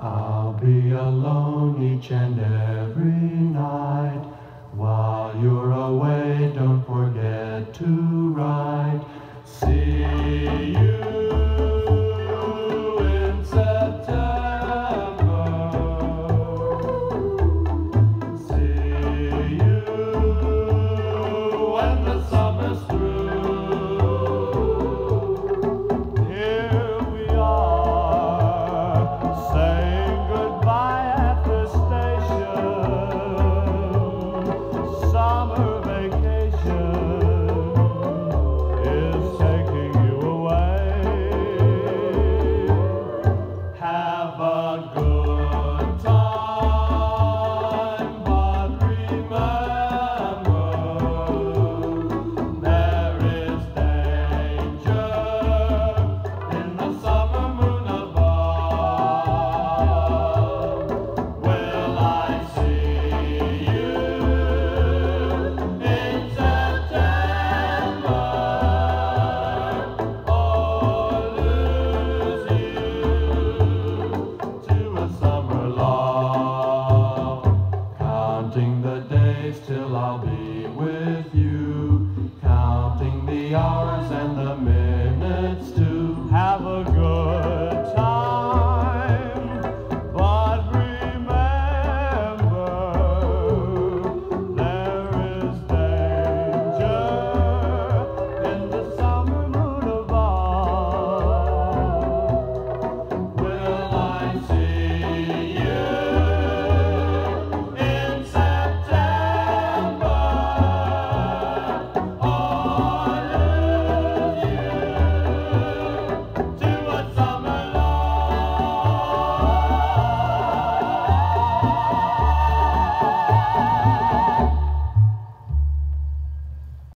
I'll be alone each and every night. While you're away, don't forget to write. See you. till I'll be with you.